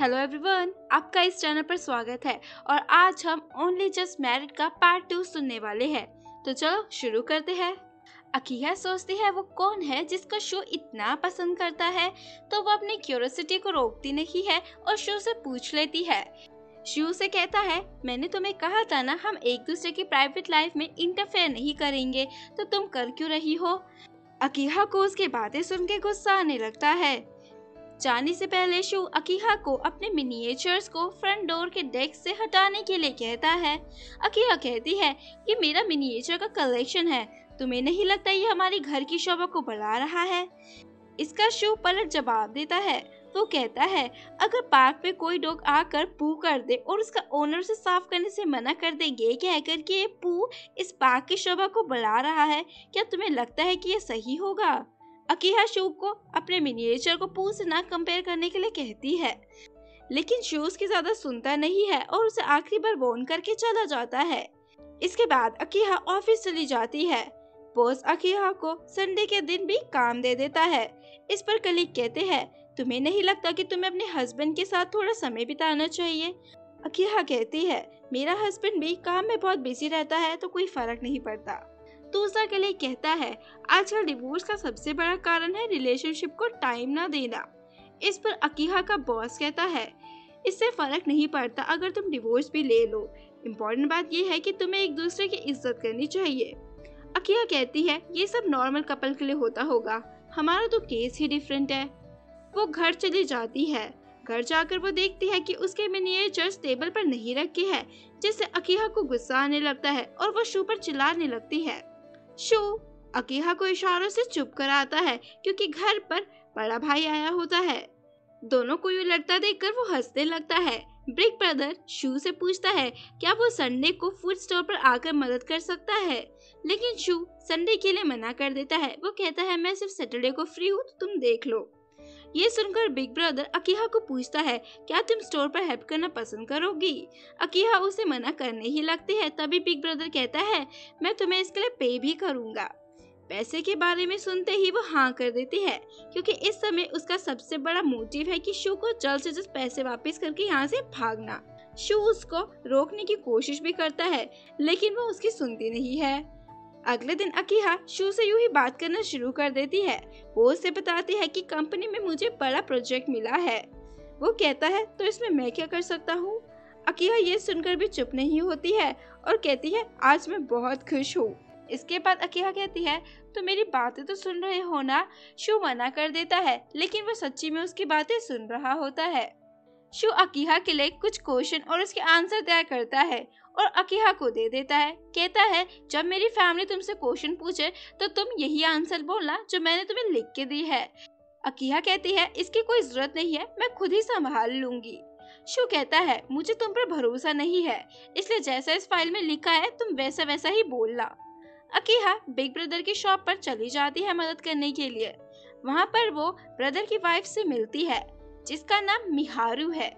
Hello everyone आपका इस channel पर स्वागत है और आज हम ओनली जस्ट मैरिड का पार्ट टू सुनने वाले हैं। तो चलो शुरू करते हैं। अकिया सोचती है वो कौन है जिसका शो इतना पसंद करता है? तो वो अपनी क्यूरोसिटी को रोकती नहीं है और शो से पूछ लेती है। शू से कहता है, मैंने तुम्हें कहा था ना, हम एक दूसरे की प्राइवेट लाइफ में इंटरफेयर नहीं करेंगे तो तुम कर क्यों रही हो? अकीहा को उसकी बातें सुन के गुस्सा आने लगता है। जाने से पहले शू अकीहा को अपने मिनिएचर्स को फ्रंट डोर के डेस्क से हटाने के लिए कहता है। अकीहा कहती है कि मेरा मिनिएचर का कलेक्शन है। तुम्हें नहीं लगता ये हमारी घर की शोभा को बढ़ा रहा है? इसका शू पलट जवाब देता है। वो कहता है, अगर पार्क में कोई डॉग आकर पू कर दे और उसका ओनर से साफ़ करने से मना कर दे, ये कहकर कि ये पू इस पार्क की शोभा को बढ़ा रहा है, क्या तुम्हें लगता है कि ये सही होगा? अकीहा शू को अपने मिनिएचर को पू से ना कंपेयर करने के लिए कहती है। लेकिन शूज़ की ज़्यादा सुनता नहीं है और उसे आखिरी बार बोन करके चला जाता है। इसके बाद अकीहा ऑफ़िस चली जाती है। बॉस अकीहा को संडे के दिन भी काम दे देता है। इस पर कलीग कहते हैं, तुम्हें नहीं लगता कि तुम्हें अपने हस्बैंड के साथ थोड़ा समय बिताना चाहिए? अकीहा कहती है, मेरा हस्बैंड भी काम में बहुत बिज़ी रहता है तो कोई फ़र्क नहीं पड़ता। दूसरा के लिए कहता है, आजकल डिवोर्स का सबसे बड़ा कारण है रिलेशनशिप को टाइम ना देना। इस पर अकीहा का बॉस कहता है, इससे फ़र्क नहीं पड़ता अगर तुम डिवोर्स भी ले लो। इम्पोर्टेंट बात यह है कि तुम्हें एक दूसरे की इज़्ज़त करनी चाहिए। अकिया कहती है, ये सब नॉर्मल कपल के लिए होता होगा। हमारा तो केस ही डिफरेंट है। वो घर चली जाती है। घर जाकर वो देखती है कि उसके मिनिएचर्स टेबल पर नहीं रखे हैं, जिससे अकीहा को गुस्सा आने लगता है और वो शू पर चिल्लाने लगती है। शो अकीहा को इशारों से चुप कराता है क्योंकि घर पर बड़ा भाई आया होता है। दोनों को यूँ लड़ता देखकर वो हंसने लगता है। ब्रिक ब्रदर शू से पूछता है, क्या वो संडे को फ़ूड स्टोर पर आकर मदद कर सकता है? लेकिन शू संडे के लिए मना कर देता है। वो कहता है, मैं सिर्फ़ सैटरडे को फ्री हूँ तो तुम देख लो। ये सुनकर बिग ब्रदर अकीहा को पूछता है, क्या तुम स्टोर पर हेल्प करना पसंद करोगी? अकीहा उसे मना करने ही लगती है, तभी बिग ब्रदर कहता है, मैं तुम्हें इसके लिए पे भी करूँगा। पैसे के बारे में सुनते ही वो हाँ कर देती है, क्योंकि इस समय उसका सबसे बड़ा मोटिव है कि शू को जल्द से जल्द पैसे वापस करके यहाँ से भागना। शू उसको रोकने की कोशिश भी करता है, लेकिन वो उसकी सुनती नहीं है। अगले दिन अकीहा शू से यूँ ही बात करना शुरू कर देती है। वो उसे बताती है कि कंपनी में मुझे बड़ा प्रोजेक्ट मिला है। वो कहता है तो इसमें मैं क्या कर सकता हूँ? अकीहा ये सुनकर भी चुप नहीं होती है और कहती है, आज मैं बहुत खुश हूँ। इसके बाद अकीहा कहती है तो मेरी बातें तो सुन रहे हो ना? शू मना कर देता है, लेकिन वो सच्ची में उसकी बातें सुन रहा होता है। शू अकीहा के लिए कुछ क्वेश्चन और उसके आंसर तय करता है और अकीहा को दे देता है। कहता है, जब मेरी फैमिली तुमसे क्वेश्चन पूछे तो तुम यही आंसर बोलना जो मैंने तुम्हें लिख के दी है। अकीहा कहती है, इसकी कोई ज़रूरत नहीं है, मैं खुद ही संभाल लूँगी। शू कहता है, मुझे तुम पर भरोसा नहीं है, इसलिए जैसा इस फ़ाइल में लिखा है, तुम वैसा वैसा ही बोलना। अकीहा बिग ब्रदर की शॉप पर चली जाती है मदद करने के लिए। वहाँ पर वो ब्रदर की वाइफ से मिलती है। जिसका नाम मिहारू है।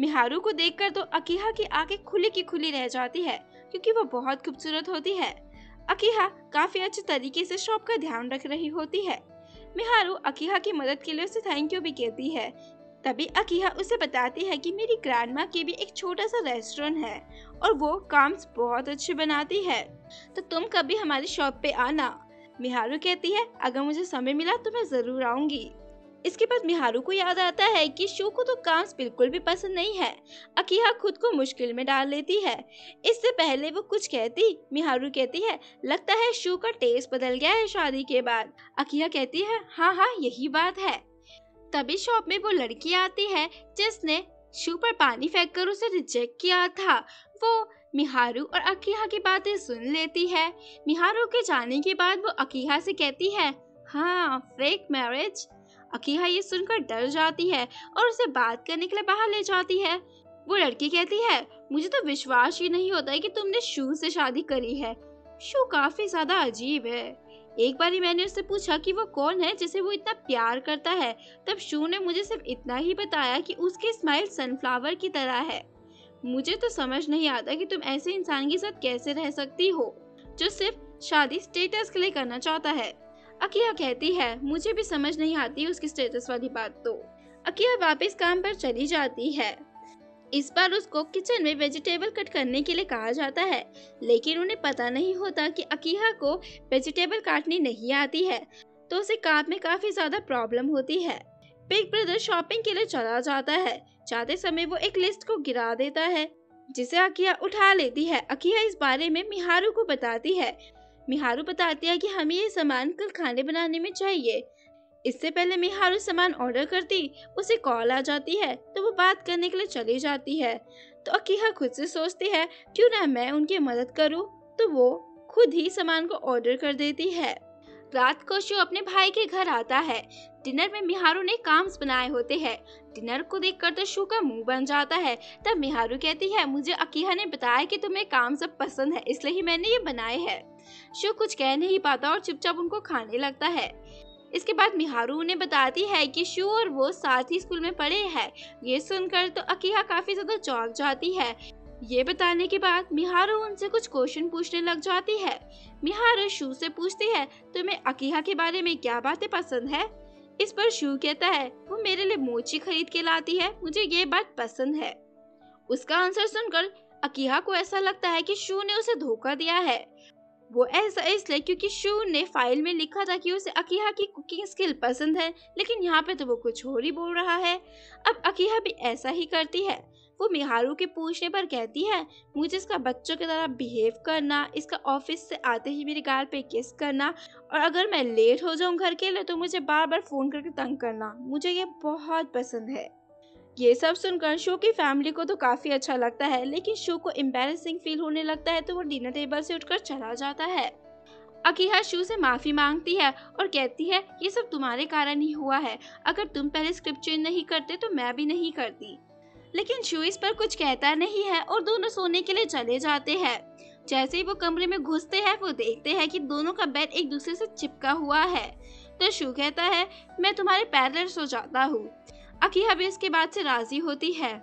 मिहारू को देखकर तो अकीहा की आँखें खुली की खुली रह जाती है, क्योंकि वो बहुत खूबसूरत होती है। अकीहा काफ़ी अच्छे तरीके से शॉप का ध्यान रख रही होती है। मिहारू अकीहा की मदद के लिए उसे थैंक यू भी कहती है। तभी अकीहा उसे बताती है कि मेरी ग्रैंडमा की भी एक छोटा सा रेस्टोरेंट है, और वो काम बहुत अच्छे बनाती है। तो तुम कभी हमारी शॉप पे आना। मिहारू कहती है, अगर मुझे समय मिला तो मैं ज़रूर आऊँगी। इसके बाद मिहारू को याद आता है कि शो को तो कांस बिल्कुल भी पसंद नहीं है। अकीहा खुद को मुश्किल में डाल लेती है। इससे पहले वो कुछ कहती, मिहारू कहती है, लगता है शो का टेस्ट बदल गया है शादी के बाद। अकीहा कहती है हाँ हाँ यही बात है। तभी शॉप में वो लड़की आती है, जिसने शू पर पानी फेंक कर उसे रिजेक्ट किया था। वो मिहारू और अकीहा की बातें सुन लेती है। मिहारू के जाने के बाद वो अकीहा से कहती है हाँ फेक मैरिज अकीहा ये सुनकर डर जाती है और उसे बात करने के लिए बाहर ले जाती है। वो लड़की कहती है, मुझे तो विश्वास ही नहीं होता है कि तुमने शू से शादी करी है। शू काफ़ी ज़्यादा अजीब है। एक बार ही मैंने उससे पूछा कि वो कौन है जिसे वो इतना प्यार करता है। तब शू ने मुझे सिर्फ़ इतना ही बताया कि उसकी स्माइल सनफ्लावर की तरह है। मुझे तो समझ नहीं आता कि तुम ऐसे इंसान के साथ कैसे रह सकती हो, जो सिर्फ़ शादी स्टेटस के लिए करना चाहता है। अकिया कहती है? मुझे भी समझ नहीं आती उसकी स्टेटस वाली बात तो। अकिया वापस काम पर चली जाती है? इस बार उसको किचन में वेजिटेबल कट करने के लिए कहा जाता है, लेकिन उन्हें पता नहीं होता कि अकीहा को वेजिटेबल काटनी नहीं आती है तो उसे काम में काफ़ी ज़्यादा प्रॉब्लम होती है। बिग ब्रदर शॉपिंग के लिए चला जाता है, जाते समय वो एक लिस्ट को गिरा देता है, जिसे अकिया उठा लेती है। अकिया इस बारे में मिहारू को बताती है मिहारू बताती है कि हमें ये सामान कल खाने बनाने में चाहिए। इससे पहले मिहारू सामान ऑर्डर करती, उसे कॉल आ जाती है तो वो बात करने के लिए चली जाती है। तो अकीहा खुद से सोचती है, क्यों ना मैं उनकी मदद करूँ? तो वो खुद ही सामान को ऑर्डर कर देती है। रात को शो अपने भाई के घर आता है। डिनर में मिहारू ने काम्स बनाए होते हैं। डिनर को देखकर तो शू का मुँह बन जाता है। तब मिहारू कहती है, मुझे अकीहा ने बताया कि तुम्हें काम सब पसंद है, इसलिए ही मैंने ये बनाए हैं। शू कुछ कह नहीं पाता और चुपचाप उनको खाने लगता है। इसके बाद मिहारू उन्हें बताती है कि शू और वो साथ ही स्कूल में पढ़े हैं। ये सुनकर तो अकीहा काफ़ी ज़्यादा चौंक जाती है। ये बताने के बाद मिहारू उनसे कुछ क्वेश्चन पूछने लग जाती है। मिहारू शू से पूछती है, तुम्हें अकीहा के बारे में क्या बातें पसंद है? इस पर शू कहता है, वो मेरे लिए मोची खरीद के लाती है, मुझे ये बात पसंद है। उसका आंसर सुनकर अकीहा को ऐसा लगता है कि शू ने उसे धोखा दिया है। वो ऐसा इसलिए क्योंकि शू ने फ़ाइल में लिखा था कि उसे अकीहा की कुकिंग स्किल पसंद है, लेकिन यहाँ पे तो वो कुछ और ही बोल रहा है। अब अकीहा भी ऐसा ही करती है। वो मिहारू के पूछने पर कहती है, मुझे इसका बच्चों की तरह बिहेव करना, इसका ऑफ़िस से आते ही मेरे गाल पे किस करना, और अगर मैं लेट हो जाऊँ घर के लिए तो मुझे बार बार फ़ोन करके तंग करना, मुझे ये बहुत पसंद है। ये सब सुनकर शो की फैमिली को तो काफ़ी अच्छा लगता है, लेकिन शो को एम्बेरसिंग फील होने लगता है तो वो डिनर टेबल से उठकर चला जाता है। अकीहा शू से माफ़ी मांगती है और कहती है, ये सब तुम्हारे कारण ही हुआ है। अगर तुम पहले स्क्रिप्ट चेंज नहीं करते तो मैं भी नहीं करती। लेकिन शू इस पर कुछ कहता नहीं है और दोनों सोने के लिए चले जाते हैं। जैसे ही वो कमरे में घुसते हैं, वो देखते हैं कि दोनों का बेड एक दूसरे से चिपका हुआ है। तो शू कहता है, मैं तुम्हारे पैरल सो जाता हूँ। अकीहा भी इसके बाद से राज़ी होती है।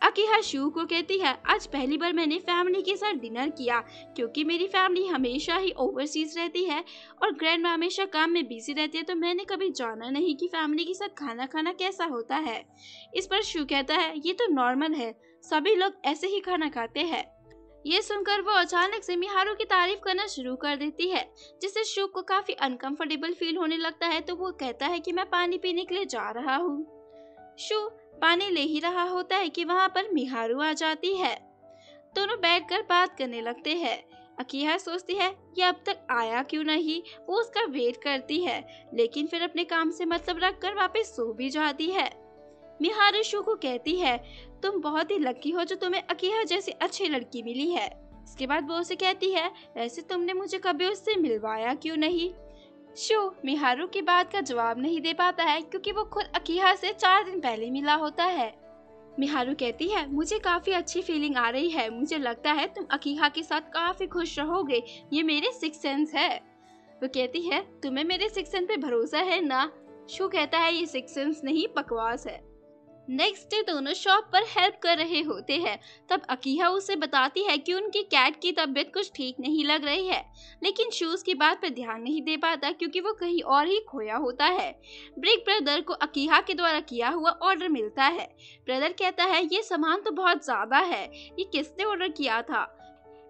अकीहा शू को कहती है, आज पहली बार मैंने फैमिली के साथ डिनर किया, क्योंकि मेरी फैमिली हमेशा ही ओवरसीज रहती है और ग्रैंड हमेशा काम में बिज़ी रहती है तो मैंने कभी जाना नहीं कि फैमिली के साथ खाना खाना कैसा होता है। इस पर शू कहता है, ये तो नॉर्मल है, सभी लोग ऐसे ही खाना खाते हैं। ये सुनकर वो अचानक से मिहारू की तारीफ़ करना शुरू कर देती है, जिससे शू को काफ़ी अनकंफर्टेबल फील होने लगता है तो वो कहता है कि मैं पानी पीने के लिए जा रहा हूँ। शू पानी ले ही रहा होता है कि वहाँ पर मिहारू आ जाती है। दोनों बैठकर बात करने लगते हैं। अकीहा सोचती है कि अब तक आया क्यों नहीं? वो उसका वेट करती है, लेकिन फिर अपने काम से मतलब रख कर वापस सो भी जाती है। मिहारू शू को कहती है, तुम बहुत ही लकी हो जो तुम्हें अकीहा जैसी अच्छी लड़की मिली है। इसके बाद वो उसे कहती है, वैसे तुमने मुझे कभी उससे मिलवाया क्यों नहीं? शो मिहारू की बात का जवाब नहीं दे पाता है क्योंकि वो खुद अकीहा से चार दिन पहले मिला होता है। मिहारू कहती है, मुझे काफ़ी अच्छी फीलिंग आ रही है। मुझे लगता है तुम अकीहा के साथ काफ़ी खुश रहोगे। ये मेरे सिक्स सेंस है। वो कहती है, तुम्हें मेरे सिक्स सेंस पे भरोसा है ना? शो कहता है, ये सिक्स सेंस नहीं, बकवास है। नेक्स्ट डे दोनों शॉप पर हेल्प कर रहे होते हैं। तब अकीहा उसे बताती है कि उनकी कैट की तबीयत कुछ ठीक नहीं लग रही है। लेकिन शूज़ की बात पर ध्यान नहीं दे पाता क्योंकि वो कहीं और ही खोया होता है। ब्रिक ब्रदर को अकीहा के द्वारा किया हुआ ऑर्डर मिलता है। ब्रदर कहता है, ये सामान तो बहुत ज़्यादा है। ये किसने ऑर्डर किया था?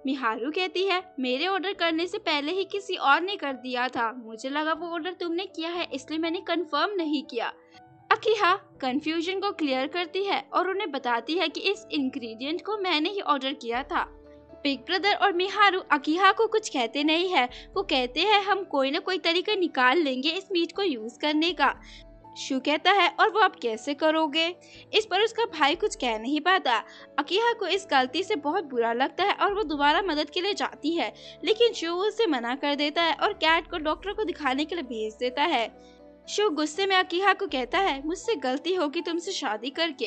मिहारू कहती है, मेरे ऑर्डर करने से पहले ही किसी और ने कर दिया था। मुझे लगा वो ऑर्डर तुमने किया है, इसलिए मैंने कंफर्म नहीं किया। अकीहा कंफ्यूजन को क्लियर करती है और उन्हें बताती है कि इस इंग्रेडिएंट को मैंने ही ऑर्डर किया था। बिग ब्रदर और मिहारू अकीहा को कुछ कहते नहीं है। वो कहते हैं, हम कोई ना कोई तरीका निकाल लेंगे इस मीट को यूज़ करने का। शू कहता है, और वो आप कैसे करोगे? इस पर उसका भाई कुछ कह नहीं पाता। अकीहा को इस गलती से बहुत बुरा लगता है और वो दोबारा मदद के लिए जाती है, लेकिन शू उसे मना कर देता है और कैट को डॉक्टर को दिखाने के लिए भेज देता है। शु गुस्से में अकीहा को कहता है, मुझसे गलती होगी तुमसे शादी करके.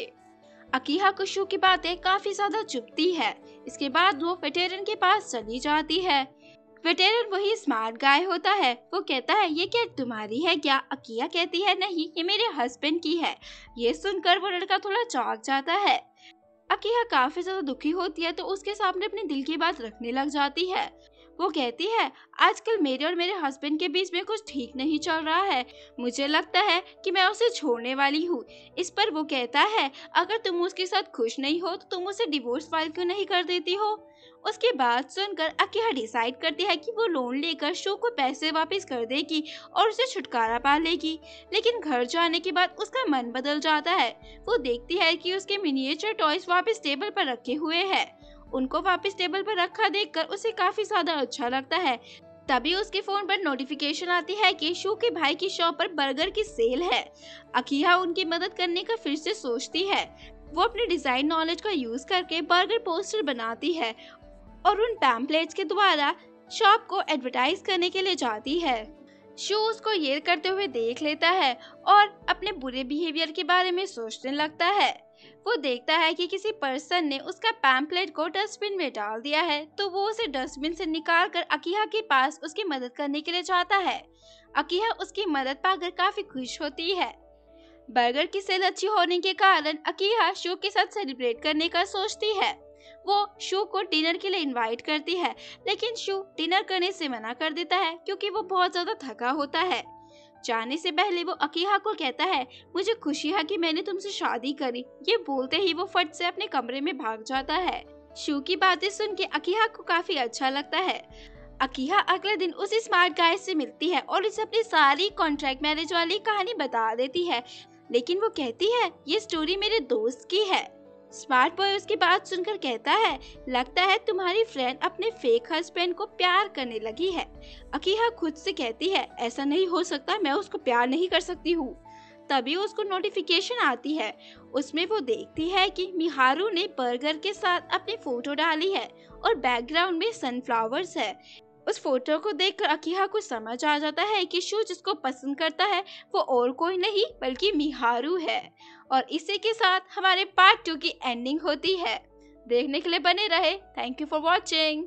अकीहा को शु की बातें काफ़ी ज़्यादा चुपती है। इसके बाद वो वेटेरन के पास चली जाती है। वेटेरन वही स्मार्ट गाय होता है। वो कहता है, ये क्या तुम्हारी है क्या? अकिया कहती है, नहीं, ये मेरे हस्बैंड की है। ये सुनकर वो लड़का थोड़ा चौंक जाता है। अकीहा काफ़ी ज़्यादा दुखी होती है तो उसके सामने अपने दिल की बात रखने लग जाती है। वो कहती है, आजकल मेरे और मेरे हस्बैंड के बीच में कुछ ठीक नहीं चल रहा है। मुझे लगता है कि मैं उसे छोड़ने वाली हूँ। इस पर वो कहता है, अगर तुम उसके साथ खुश नहीं हो तो तुम उसे डिवोर्स फ़ाइल क्यों नहीं कर देती हो? उसके बाद सुनकर अकिहा डिसाइड करती है कि वो लोन लेकर शो को पैसे वापस कर देगी और उसे छुटकारा पा लेगी। लेकिन घर जाने के बाद उसका मन बदल जाता है। वो देखती है कि उसके मिनिएचर टॉयज वापस टेबल पर रखे हुए हैं। उनको वापस टेबल पर रखा देखकर उसे काफ़ी ज़्यादा अच्छा लगता है। तभी उसके फ़ोन पर नोटिफिकेशन आती है कि शू के भाई की शॉप पर बर्गर की सेल है। अकीहा उनकी मदद करने का फिर से सोचती है। वो अपने डिज़ाइन नॉलेज का यूज़ करके बर्गर पोस्टर बनाती है और उन पैम्पलेट्स के द्वारा शॉप को एडवर्टाइज करने के लिए जाती है। शू उसको ये करते हुए देख लेता है और अपने बुरे बिहेवियर के बारे में सोचने लगता है। वो देखता है कि किसी पर्सन ने उसका पैम्पलेट को डस्टबिन में डाल दिया है तो वो उसे डस्टबिन से निकाल कर अकीहा के पास उसकी मदद करने के लिए जाता है। अकीहा उसकी मदद पाकर काफ़ी खुश होती है। बर्गर की सेल अच्छी होने के कारण अकीहा शो के साथ सेलिब्रेट करने का सोचती है। वो शू को डिनर के लिए इनवाइट करती है, लेकिन शू डिनर करने से मना कर देता है, क्योंकि वो बहुत ज़्यादा थका होता है। जाने से पहले वो अकीहा को कहता है, मुझे खुशी है कि मैंने तुमसे शादी करी। ये बोलते ही वो फट से अपने कमरे में भाग जाता है। शू की बातें सुन के अकीहा को काफ़ी अच्छा लगता है। अकीहा अगले दिन उस स्मार्ट गाय से मिलती है और इसे अपनी सारी कॉन्ट्रैक्ट मैरिज वाली कहानी बता देती है। लेकिन वो कहती है, ये स्टोरी मेरे दोस्त की है। स्मार्ट बॉय उसकी बात सुनकर कहता है, लगता है तुम्हारी फ्रेंड अपने फेक हस्बैंड को प्यार करने लगी है। अकीहा खुद से कहती है, ऐसा नहीं हो सकता मैं उसको प्यार नहीं कर सकती हूँ। तभी उसको नोटिफिकेशन आती है। उसमें वो देखती है कि मिहारू ने बर्गर के साथ अपनी फ़ोटो डाली है और बैकग्राउंड में सनफ्लावर्स है। उस फ़ोटो को देखकर अकीहा को समझ आ जाता है कि शू जिसको पसंद करता है, वो और कोई नहीं, बल्कि मिहारू है। और इसी के साथ हमारे पार्ट टू की एंडिंग होती है। देखने के लिए बने रहे। Thank you for watching